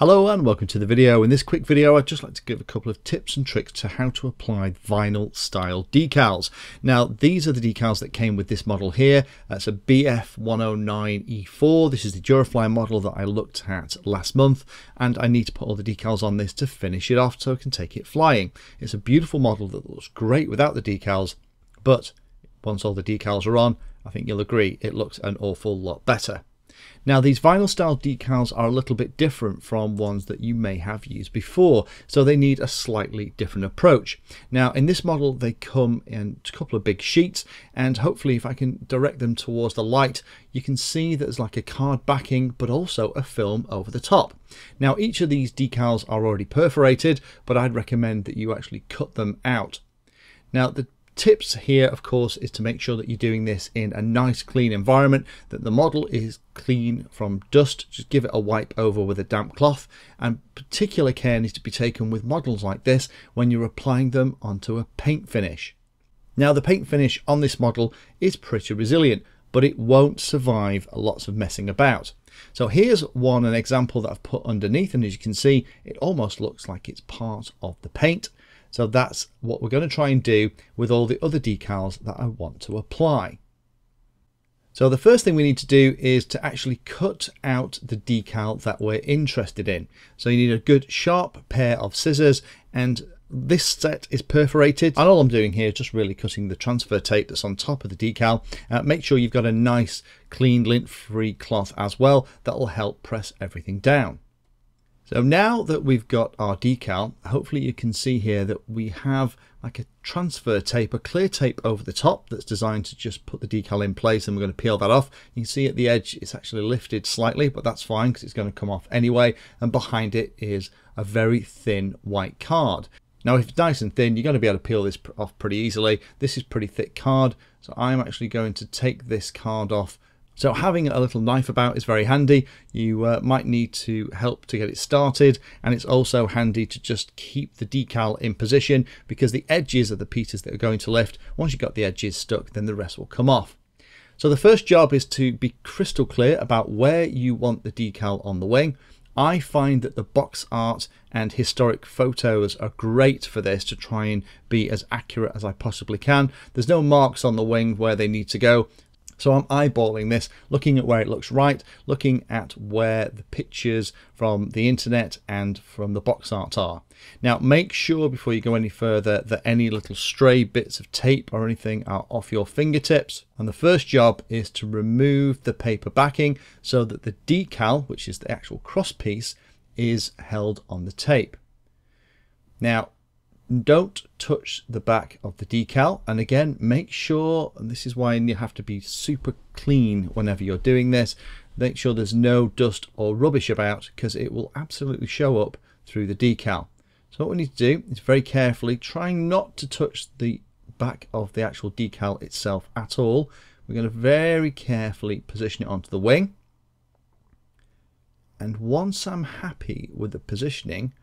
Hello and welcome to the video. In this quick video I'd just like to give a couple of tips and tricks to how to apply vinyl style decals. Now these are the decals that came with this model here. That's a BF109E4. This is the Durafly model that I looked at last month and I need to put all the decals on this to finish it off so I can take it flying. It's a beautiful model that looks great without the decals but once all the decals are on I think you'll agree it looks an awful lot better. Now these vinyl style decals are a little bit different from ones that you may have used before, so they need a slightly different approach. Now in this model they come in a couple of big sheets and hopefully if I can direct them towards the light you can see that there's like a card backing but also a film over the top. Now each of these decals are already perforated but I'd recommend that you actually cut them out. Now the tips here of course is to make sure that you're doing this in a nice clean environment that the model is clean from dust. Just give it a wipe over with a damp cloth. And particular care needs to be taken with models like this when you're applying them onto a paint finish. Now the paint finish on this model is pretty resilient but it won't survive lots of messing about. So here's one an example that I've put underneath and as you can see it almost looks like it's part of the paint so that's what we're going to try and do with all the other decals that I want to apply. So the first thing we need to do is to actually cut out the decal that we're interested in. So you need a good sharp pair of scissors and this set is perforated and all I'm doing here is just really cutting the transfer tape that's on top of the decal. Uh, make sure you've got a nice clean lint free cloth as well that will help press everything down. So now that we've got our decal, hopefully you can see here that we have like a transfer tape, a clear tape over the top that's designed to just put the decal in place and we're going to peel that off. You can see at the edge it's actually lifted slightly, but that's fine because it's going to come off anyway. And behind it is a very thin white card. Now if it's nice and thin, you're going to be able to peel this off pretty easily. This is pretty thick card, so I'm actually going to take this card off so having a little knife about is very handy. You uh, might need to help to get it started and it's also handy to just keep the decal in position because the edges are the pieces that are going to lift. Once you've got the edges stuck then the rest will come off. So the first job is to be crystal clear about where you want the decal on the wing. I find that the box art and historic photos are great for this to try and be as accurate as I possibly can. There's no marks on the wing where they need to go. So I'm eyeballing this, looking at where it looks right, looking at where the pictures from the internet and from the box art are. Now make sure before you go any further that any little stray bits of tape or anything are off your fingertips. And the first job is to remove the paper backing so that the decal, which is the actual cross piece, is held on the tape. Now don't touch the back of the decal. And again make sure and this is why you have to be super clean whenever you're doing this make sure there's no dust or rubbish about because it will absolutely show up through the decal. So what we need to do is very carefully trying not to touch the back of the actual decal itself at all. We're going to very carefully position it onto the wing. And once I'm happy with the positioning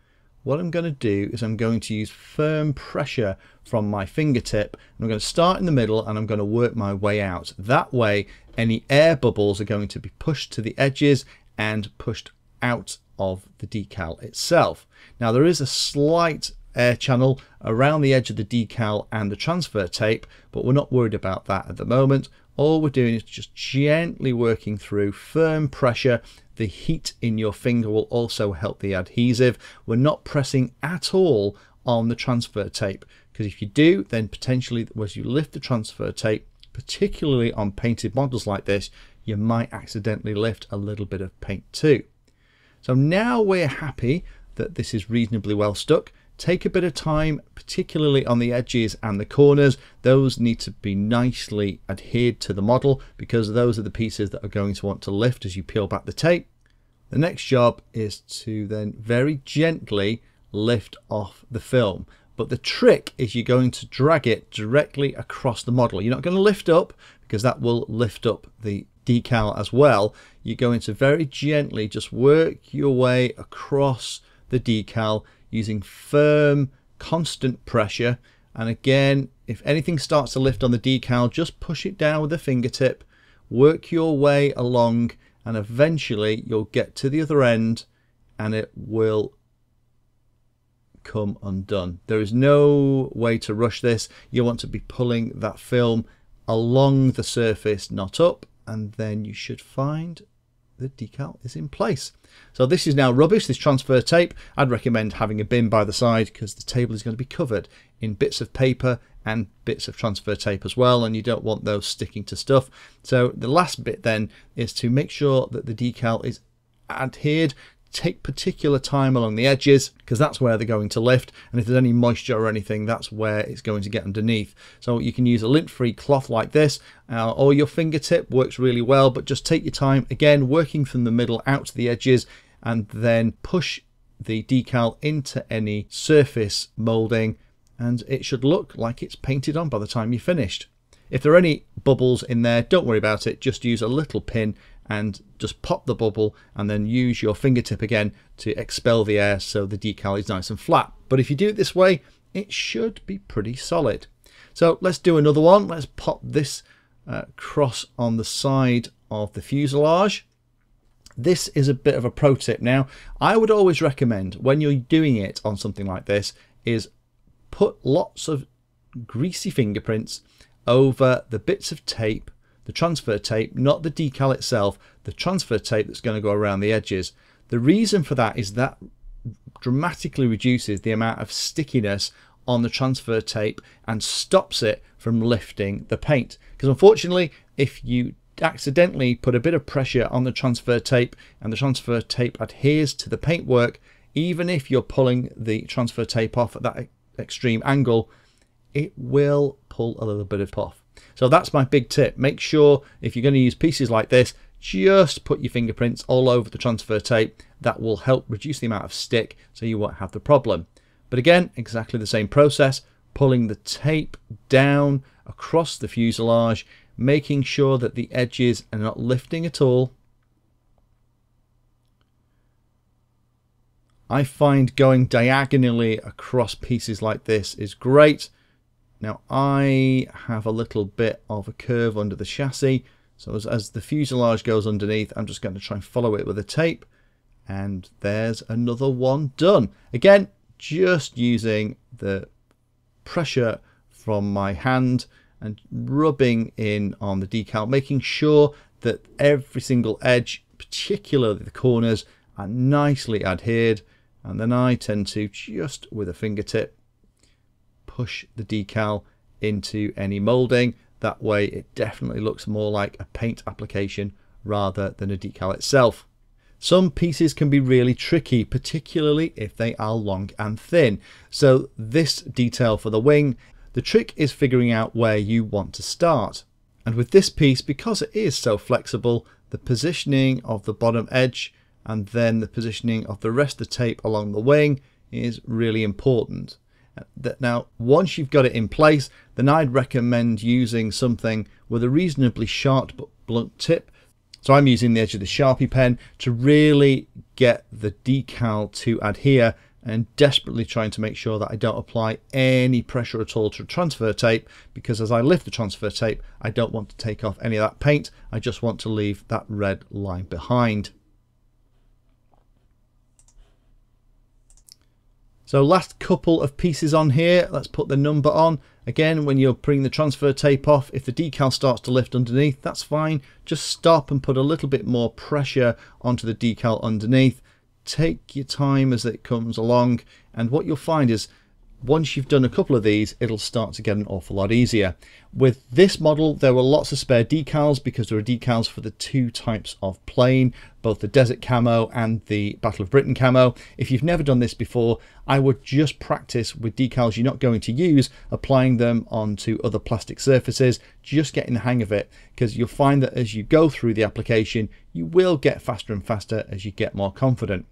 what I'm going to do is I'm going to use firm pressure from my fingertip. I'm going to start in the middle and I'm going to work my way out. That way, any air bubbles are going to be pushed to the edges and pushed out of the decal itself. Now there is a slight air channel around the edge of the decal and the transfer tape, but we're not worried about that at the moment. All we're doing is just gently working through firm pressure the heat in your finger will also help the adhesive. We're not pressing at all on the transfer tape because if you do, then potentially as you lift the transfer tape, particularly on painted models like this, you might accidentally lift a little bit of paint too. So now we're happy that this is reasonably well stuck. Take a bit of time, particularly on the edges and the corners. Those need to be nicely adhered to the model because those are the pieces that are going to want to lift as you peel back the tape. The next job is to then very gently lift off the film. But the trick is you're going to drag it directly across the model. You're not going to lift up because that will lift up the decal as well. You're going to very gently just work your way across the decal using firm, constant pressure. And again, if anything starts to lift on the decal, just push it down with a fingertip, work your way along, and eventually you'll get to the other end and it will come undone. There is no way to rush this. You want to be pulling that film along the surface, not up, and then you should find the decal is in place. So this is now rubbish, this transfer tape. I'd recommend having a bin by the side because the table is going to be covered in bits of paper and bits of transfer tape as well and you don't want those sticking to stuff. So the last bit then is to make sure that the decal is adhered take particular time along the edges because that's where they're going to lift and if there's any moisture or anything that's where it's going to get underneath. So you can use a lint free cloth like this uh, or your fingertip works really well but just take your time again working from the middle out to the edges and then push the decal into any surface molding and it should look like it's painted on by the time you're finished. If there are any bubbles in there don't worry about it just use a little pin and just pop the bubble and then use your fingertip again to expel the air so the decal is nice and flat. But if you do it this way, it should be pretty solid. So let's do another one. Let's pop this uh, cross on the side of the fuselage. This is a bit of a pro tip now. I would always recommend when you're doing it on something like this is put lots of greasy fingerprints over the bits of tape the transfer tape, not the decal itself, the transfer tape that's going to go around the edges. The reason for that is that dramatically reduces the amount of stickiness on the transfer tape and stops it from lifting the paint. Because unfortunately, if you accidentally put a bit of pressure on the transfer tape and the transfer tape adheres to the paintwork, even if you're pulling the transfer tape off at that extreme angle, it will pull a little bit of off. So that's my big tip. Make sure if you're going to use pieces like this, just put your fingerprints all over the transfer tape. That will help reduce the amount of stick so you won't have the problem. But again, exactly the same process, pulling the tape down across the fuselage, making sure that the edges are not lifting at all. I find going diagonally across pieces like this is great now I have a little bit of a curve under the chassis. So as, as the fuselage goes underneath, I'm just going to try and follow it with a tape. And there's another one done. Again, just using the pressure from my hand and rubbing in on the decal, making sure that every single edge, particularly the corners, are nicely adhered. And then I tend to just with a fingertip push the decal into any molding. That way it definitely looks more like a paint application rather than a decal itself. Some pieces can be really tricky, particularly if they are long and thin. So this detail for the wing, the trick is figuring out where you want to start. And with this piece, because it is so flexible, the positioning of the bottom edge and then the positioning of the rest of the tape along the wing is really important. Now, once you've got it in place, then I'd recommend using something with a reasonably sharp but blunt tip. So I'm using the edge of the Sharpie pen to really get the decal to adhere and desperately trying to make sure that I don't apply any pressure at all to transfer tape because as I lift the transfer tape, I don't want to take off any of that paint. I just want to leave that red line behind. So last couple of pieces on here, let's put the number on. Again, when you're putting the transfer tape off, if the decal starts to lift underneath, that's fine. Just stop and put a little bit more pressure onto the decal underneath. Take your time as it comes along. And what you'll find is once you've done a couple of these, it'll start to get an awful lot easier. With this model, there were lots of spare decals because there are decals for the two types of plane, both the Desert Camo and the Battle of Britain Camo. If you've never done this before, I would just practice with decals you're not going to use, applying them onto other plastic surfaces, just getting the hang of it, because you'll find that as you go through the application, you will get faster and faster as you get more confident.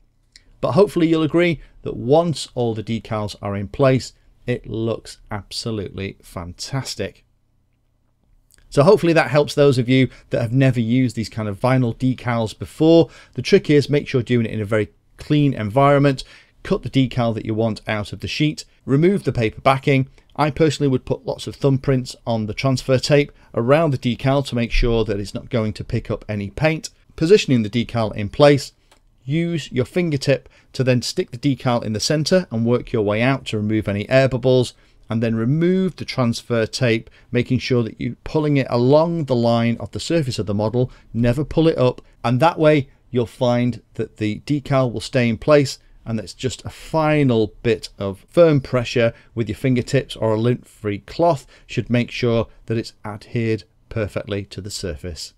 But hopefully you'll agree that once all the decals are in place, it looks absolutely fantastic. So hopefully that helps those of you that have never used these kind of vinyl decals before. The trick is make sure you're doing it in a very clean environment. Cut the decal that you want out of the sheet. Remove the paper backing. I personally would put lots of thumbprints on the transfer tape around the decal to make sure that it's not going to pick up any paint. Positioning the decal in place use your fingertip to then stick the decal in the center and work your way out to remove any air bubbles and then remove the transfer tape, making sure that you're pulling it along the line of the surface of the model, never pull it up. And that way you'll find that the decal will stay in place and it's just a final bit of firm pressure with your fingertips or a lint-free cloth should make sure that it's adhered perfectly to the surface.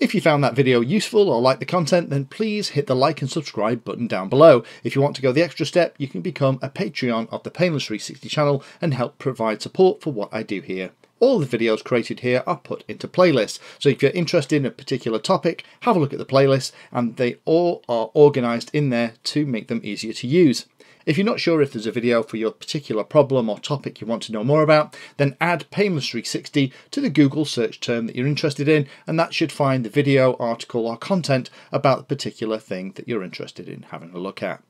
If you found that video useful or like the content, then please hit the like and subscribe button down below. If you want to go the extra step, you can become a Patreon of the Painless 360 channel and help provide support for what I do here. All the videos created here are put into playlists, so if you're interested in a particular topic, have a look at the playlist, and they all are organised in there to make them easier to use. If you're not sure if there's a video for your particular problem or topic you want to know more about, then add Painless 360 to the Google search term that you're interested in, and that should find the video, article, or content about the particular thing that you're interested in having a look at.